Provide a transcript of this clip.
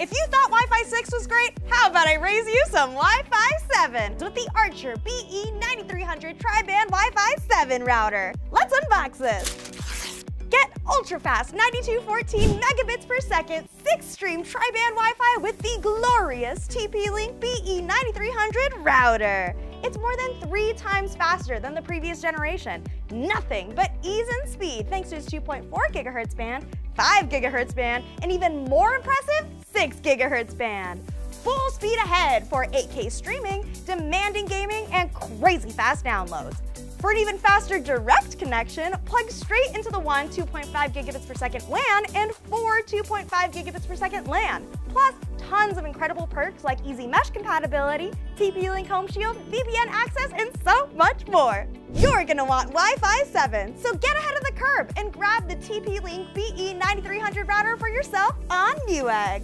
If you thought Wi-Fi 6 was great, how about I raise you some Wi-Fi 7 with the Archer BE9300 Tri-Band Wi-Fi 7 router. Let's unbox this. Get ultra-fast 9214 megabits per second, 6-stream tri-band Wi-Fi with the glorious TP-Link BE9300 router. It's more than three times faster than the previous generation. Nothing but ease and speed thanks to its 2.4 gigahertz band, 5 gigahertz band, and even more impressive, 6 gigahertz band. Full speed ahead for 8K streaming, demanding gaming, and crazy fast downloads. For an even faster direct connection, plug straight into the one 2.5 gigabits per second WAN and four 2.5 gigabits per second LAN. Plus, tons of incredible perks like easy mesh compatibility, TP-Link Home Shield, VPN access, and so much more. You're gonna want Wi-Fi 7, so get ahead of the curve and grab the TP-Link BE9300 router for yourself on Newegg.